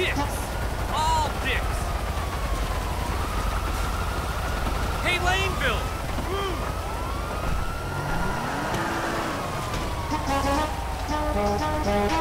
dicks. All dicks. Hey, Laneville! Woo!